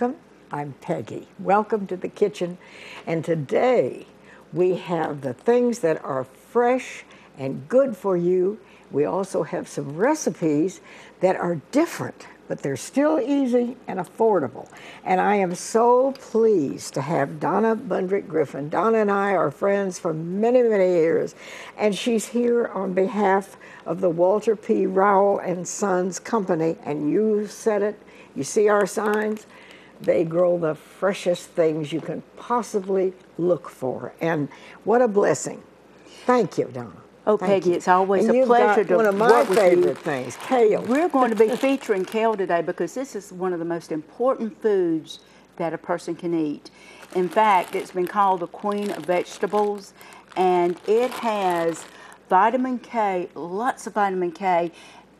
welcome. I'm Peggy. Welcome to the kitchen. And today we have the things that are fresh and good for you. We also have some recipes that are different, but they're still easy and affordable. And I am so pleased to have Donna Bundrick Griffin. Donna and I are friends for many, many years, and she's here on behalf of the Walter P. Rawl and Sons Company. And you said it, you see our signs. They grow the freshest things you can possibly look for. And what a blessing. Thank you, Donna. Oh, Thank Peggy, you. it's always And a pleasure to one of my work with you. favorite things, kale. We're going to be featuring kale today because this is one of the most important foods that a person can eat. In fact, it's been called the queen of vegetables, and it has vitamin K, lots of vitamin K,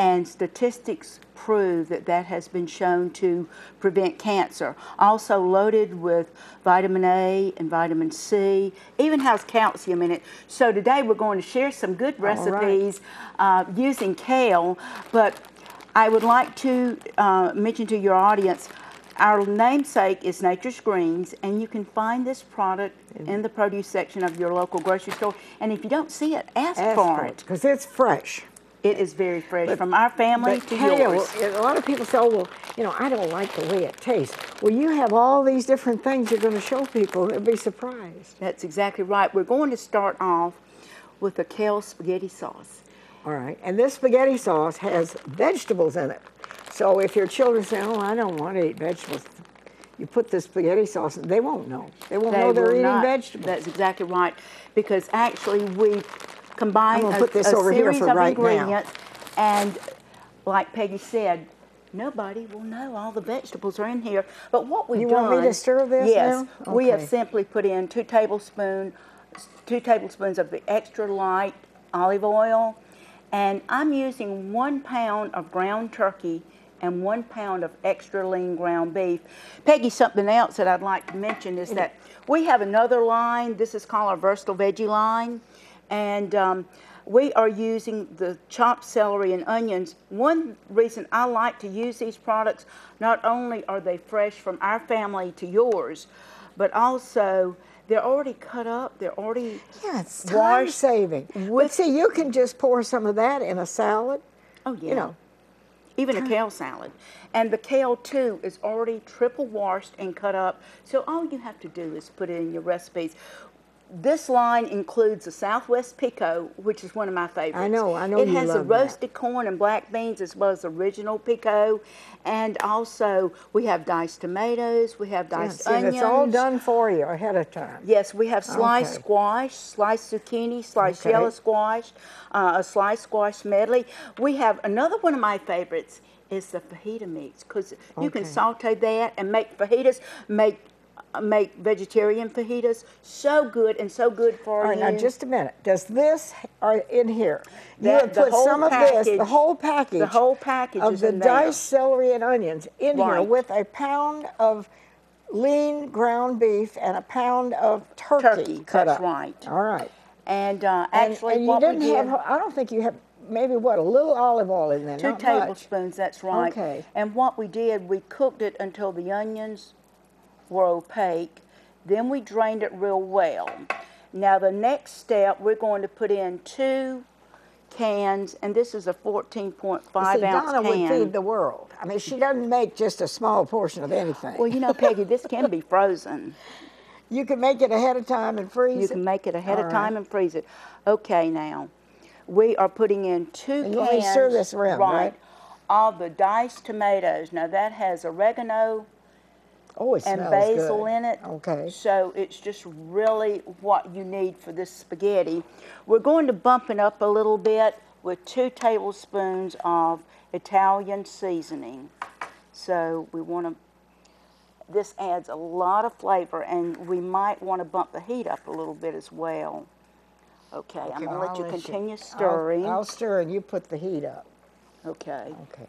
and statistics prove that that has been shown to prevent cancer. Also loaded with vitamin A and vitamin C, even has calcium in it. So today we're going to share some good right. recipes uh, using kale, but I would like to uh, mention to your audience our namesake is Nature's Greens, and you can find this product in the produce section of your local grocery store. And if you don't see it, ask, Ask for it. because it's fresh. It is very fresh from our family to kale, yours. a lot of people say, oh, well, you know, I don't like the way it tastes. Well, you have all these different things you're going to show people. They'll be surprised. That's exactly right. We're going to start off with a kale spaghetti sauce. All right. And this spaghetti sauce has vegetables in it. So if your children say, oh, I don't want to eat vegetables, you put the spaghetti sauce, in, they won't know. They won't know they're eating not- vegetables. That's exactly right. Because actually we combine a, put this a over here series for of right now. ingredients and like Peggy said, nobody will know all the vegetables are in here. But what we've You done want me to stir this Yes. now? We have simply put in two tablespoons two tablespoons of the extra light olive oil and I'm using one pound of ground turkey and one pound of extra lean ground beef. Peggy, something else that I'd like to mention is that we have another line. This is called our versatile veggie line. And um, we are using the chopped celery and onions. One reason I like to use these products, not only are they fresh from our family to yours, but also they're already cut up, they're already yeah, it's time washed saving. But with- see, you can just pour some of that in a salad. Oh yeah. You know, even a kale salad. And the kale too is already triple washed and cut up. So all you have to do is put it in your recipes. This line includes the Southwest Pico, which is one of my favorites. I know, I know It has the love that. roasted corn and black beans as well as original Pico. And also we have diced tomatoes, we have yeah, diced see, and onions. it's all done for you ahead of time. Yes, we have sliced Okay. squash, sliced zucchini, sliced Okay. yellow squash, uh, a sliced squash medley. We have another one of my favorites is the fajita mix because you can saute that and make fajitas, make make vegetarian fajitas so good and so good for All right, you. now just a minute. Does this are in here? You That- have put some of this, the whole package, the whole package of the diced celery and onions in here with a pound of lean ground beef and a pound of turkey, Turkey, cut that's up. right. All right. and uh, actually, and, you what didn't we did, have. I don't think you have. Maybe what a little olive oil in there. Two not much. tablespoons, that's right. Okay. And what we did, we cooked it until the onions were opaque. Then we drained it real well. Now the next step, we're going to put in two cans, and this is a 14.5 See, ounce Donna would feed the world. I mean, she doesn't make just a small portion of anything. well, you know, Peggy, this can be frozen. you can make it ahead of time and freeze You it. can make it ahead All of right. time and freeze it. Okay, now we are putting in two And cans. you want me to stir this right? Of the diced tomatoes. Now that has oregano Oh, it and smells basil good. in it. Okay. So it's just really what you need for this spaghetti. We're going to bump it up a little bit with two tablespoons of Italian seasoning. So we want to, this adds a lot of flavor and we might want to bump the heat up a little bit as well. Okay, I'm going to let I'll you continue I'll- stirring. I'll, stir and you put the heat up. okay. Okay.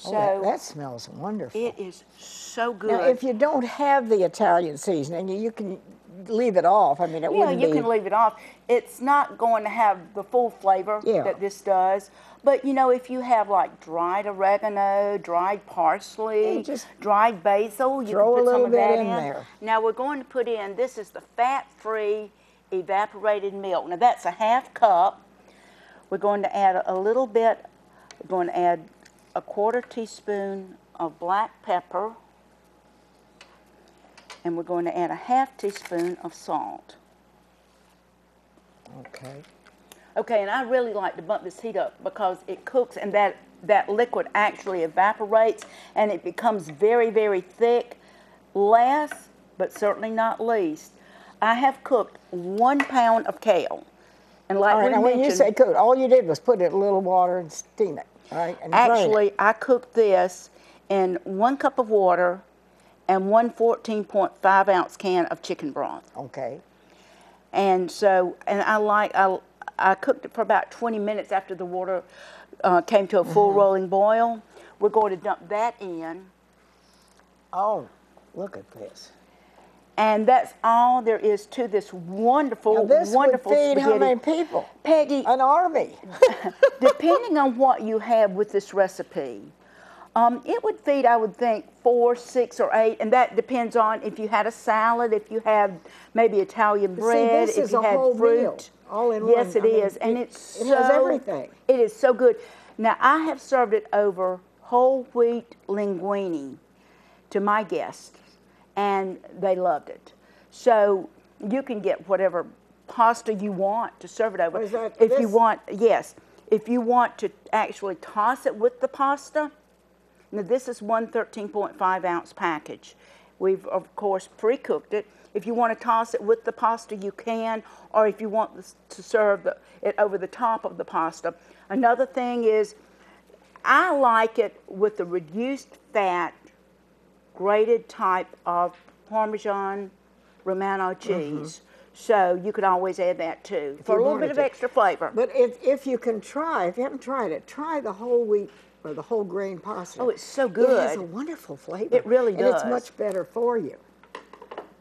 So oh, that, that smells wonderful. it is so good. now, if you don't have the Italian seasoning, you, can leave it off. I mean, it Yeah, wouldn't you be. can leave it off. It's not going to have the full flavor Yeah. that this does. But you know, if you have like dried oregano, dried parsley, dried basil, you throw can put some little of bit that in in. there. Now we're going to put in. This is the fat-free evaporated milk. Now that's a half cup. We're going to add a little bit. We're going to add a quarter teaspoon of black pepper. And we're going to add a half teaspoon of salt. Okay. Okay, and I really like to bump this heat up because it cooks and that, that liquid actually evaporates and it becomes very, very thick. Last, but certainly not least, I have cooked one pound of kale. And like All right. we Now, when you mentioned, say cook, all you did was put it in a little water and steam it, right? And drain it. actually, I cooked this in one cup of water and one 14.5 ounce can of chicken broth. Okay. And so, and I like, I, I cooked it for about 20 minutes after the water uh, came to a full rolling boil. We're going to dump that in. Oh, look at this. And that's all there is to this wonderful, Now, this wonderful would feed spaghetti. how many people? Peggy, An army. depending on what you have with this recipe, um, it would feed, I would think, four, six, or eight, and that depends on if you had a salad, if you had maybe Italian See, bread, this if is you a had whole fruit. meal, all in yes, one. it I mean, and it- it's it so, has everything. It is so good. Now I have served it over whole wheat linguine to my guests, and they loved it. So you can get whatever pasta you want to serve it over. Is that if you want, yes, if you want to actually toss it with the pasta. Now this is one 13.5 ounce package. We've of course pre-cooked it. If you want to toss it with the pasta, you can, or if you want to serve the, it over the top of the pasta. Another thing is, I like it with the reduced fat, grated type of Parmesan Romano cheese. So you could always add that too for Mm-hmm. a little bit of to. extra flavor. But if, if you can try, if you haven't tried it, try the whole wheat or the whole grain pasta. Oh, it's so good. It has a wonderful flavor. It really does. And it's much better for you.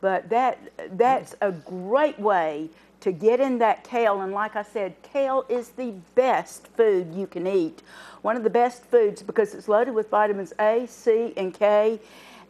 But that that's a great way to get in that kale. And like I said, kale is the best food you can eat. One of the best foods because it's loaded with vitamins A, C, and K.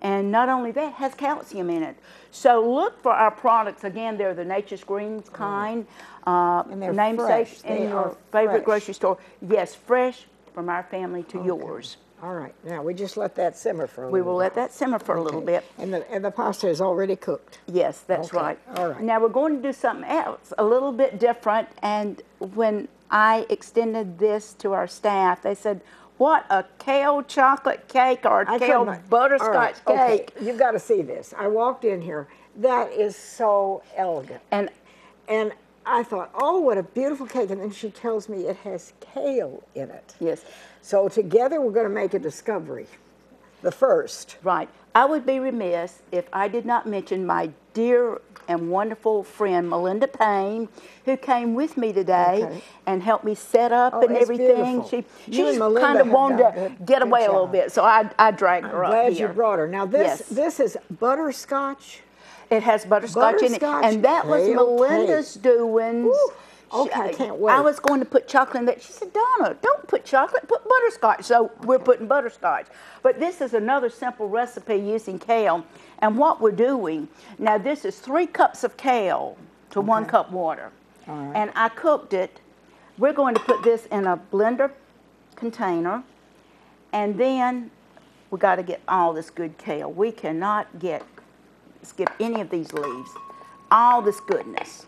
And not only that, has calcium in it. So look for our products. Again, they're the Nature's Greens kind. Uh, Mm. And they're namesake fresh. in They your favorite fresh. grocery store. Yes, fresh from our family to yours. All right. Now we just let that simmer for a We little will let that simmer for a little bit. And the, and the pasta is already cooked. Yes, that's Okay, right. all right. Now we're going to do something else, a little bit different. And when I extended this to our staff, they said, "What a kale chocolate cake or I kale butterscotch right, okay, cake?" You've got to see this. I walked in here. That is so elegant. And And I thought, oh, what a beautiful cake. And then she tells me it has kale in it. yes, So together we're going to make a discovery. The first. right. I would be remiss if I did not mention my dear and wonderful friend Melinda Payne, who came with me today Okay. and helped me set up Oh, and everything. beautiful. She she kind of wanted to good- get away a little bit, so I I dragged her up Glad here. you brought her. Now this Yes. this is butterscotch. It has butterscotch, in it, and that was Melinda's doings. Ooh, okay, I can't wait. I was going to put chocolate in that. She said, Donna, don't put chocolate, put butterscotch. So we're putting butterscotch. But this is another simple recipe using kale. And what we're doing, now this is three cups of kale to one cup water. All right. And I cooked it. We're going to put this in a blender container. And then we got to get all this good kale. We cannot get skip any of these leaves. All this goodness.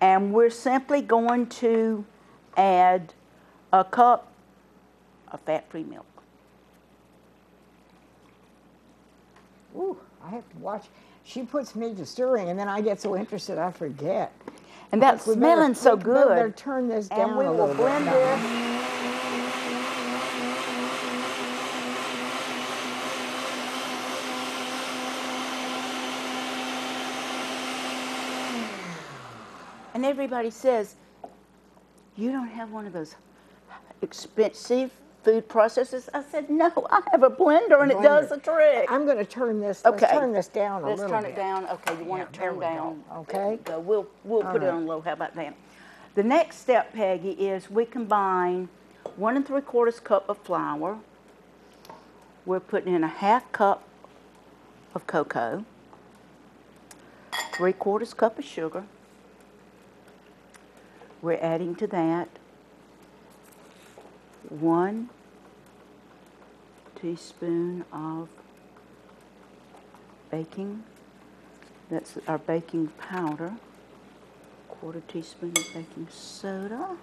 And we're simply going to add a cup of fat-free milk. Ooh, I have to watch. She puts me to stirring, and then I get so interested I forget. And that's We better- smelling so we better good. turn this down And we a will blend bit. this. Everybody says, you don't have one of those expensive food processors. I said, no, I have a blender and it does the trick. I'm going to turn this, let's Okay. turn this down a Let's little turn it down. Okay, you want Yeah, it turned we go. down. Okay. Go. We'll, we'll All put it on low. How about that? The next step, Peggy, is we combine one and three quarters cup of flour. We're putting in a half cup of cocoa, three quarters cup of sugar. We're adding to that one teaspoon of baking. That's our baking powder. Quarter teaspoon of baking soda.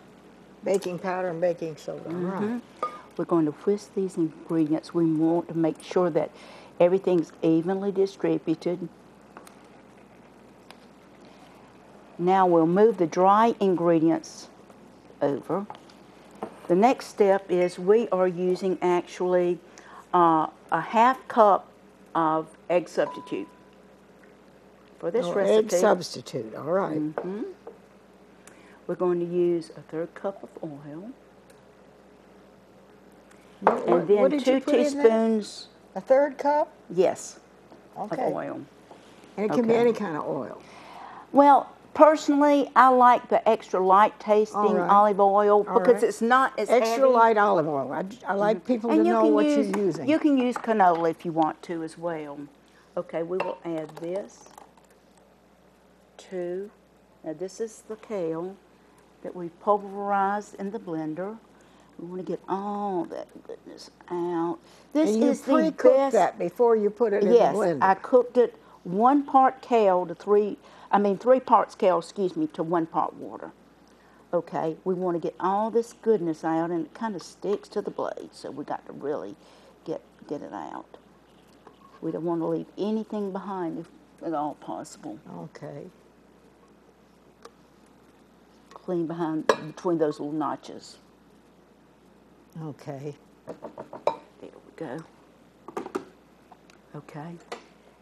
Baking powder and baking soda, right. Mhm. We're going to whisk these ingredients. We want to make sure that everything's evenly distributed. Now we'll move the dry ingredients over. The next step is we are using actually uh, a half cup of egg substitute for this Oh, recipe. Egg substitute, all right. Mhm. We're going to use a third cup of oil What- and then what did you two teaspoons, A third cup? yes, Okay. of oil. And it can be any kind of oil. Well, personally, I like the extra light tasting right. olive oil because right. it's not as Extra heavy. light olive oil. I, I mm-hmm. like people to you know what use, you're using. You can use canola if you want to as well. Okay, we will add this to, now this is the kale that we pulverized in the blender. We want to get all that goodness out. This and you is the best. that before you put it yes, in the blender. Yes, I cooked it one part kale to three, I mean three parts kale, excuse me, to one part water. Okay, we want to get all this goodness out, and it kind of sticks to the blade, so we got to really get get it out. We don't want to leave anything behind if at all possible. Okay. Clean behind between those little notches. Okay. There we go. Okay.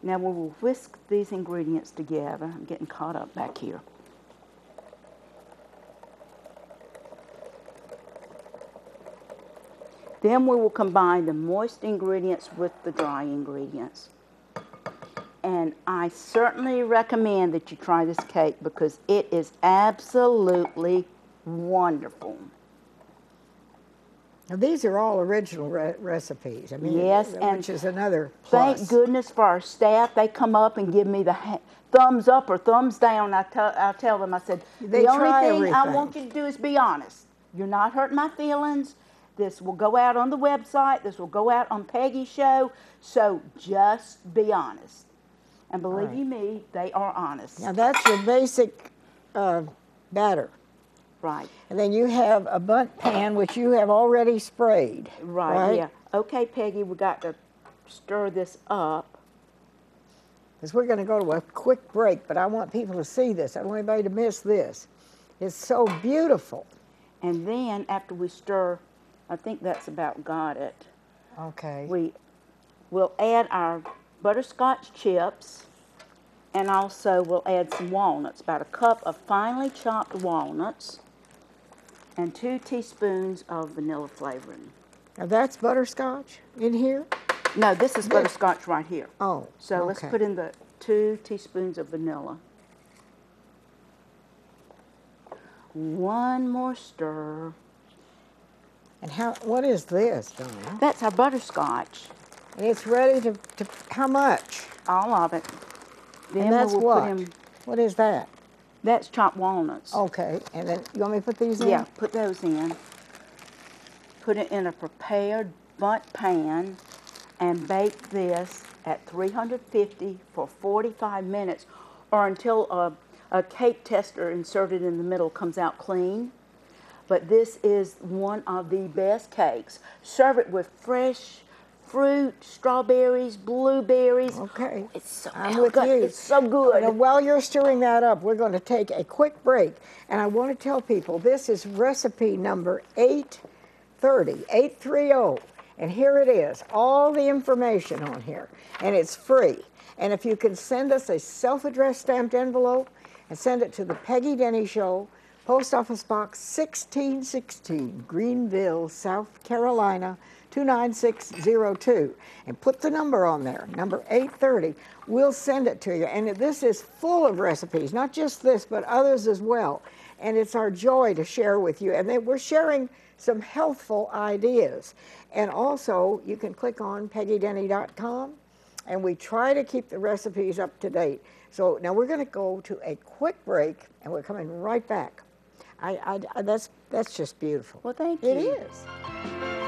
Now we will whisk these ingredients together. I'm getting caught up back here. Then we will combine the moist ingredients with the dry ingredients. And I certainly recommend that you try this cake because it is absolutely wonderful. Now, these are all original re- recipes. I mean, Yes, which and is another plus. Thank goodness for our staff. They come up and give me the ha- thumbs up or thumbs down. I tell I tell them I said They the only thing I want you to do is be honest. You're not hurting my feelings. This will go out on the website. This will go out on Peggy's show. So just be honest. And believe right. you me, they are honest. Now, that's your basic uh, batter. Right. And then you have a Bundt pan, which you have already sprayed. Right. Yeah. Okay, Peggy, we got to stir this up. Because we're going to go to a quick break, but I want people to see this. I don't want anybody to miss this. It's so beautiful. And then after we stir, I think that's about got it. Okay. we will add our butterscotch chips and also we'll add some walnuts, about a cup of finely chopped walnuts and two teaspoons of vanilla flavoring. Now that's butterscotch in here? No, this is butterscotch right here. Oh. So let's put in the two teaspoons of vanilla. One more stir. And how? What is this, Donna? That's our butterscotch, And it's ready to, to how much? all of it. Then and that's we will what? put in, What is that? That's chopped walnuts. Okay. And then you want me to put these in? Yeah, put those in. Put it in a prepared Bundt pan and bake this at 350 for 45 minutes or until a, a cake tester inserted in the middle comes out clean. But this is one of the best cakes. Serve it with fresh fruit, strawberries, blueberries. Okay. Oh, it's so I'm oh, with God, you. It's so good. Now, while you're stirring that up, we're going to take a quick break. And I want to tell people this is recipe number 830, 830. And here it is, all the information on here. And it's free. And if you can send us a self addressed stamped envelope and send it to the Peggy Denny Show, Post Office Box 1616, Greenville, South Carolina 29602. And put the number on there, number 830. We'll send it to you. And this is full of recipes, not just this, but others as well. And it's our joy to share with you. And then we're sharing some healthful ideas. And also, you can click on peggydenny.com and we try to keep the recipes up to date. So now we're going to go to a quick break and we're coming right back. I, I, that's, that's just beautiful. Well, thank you. is.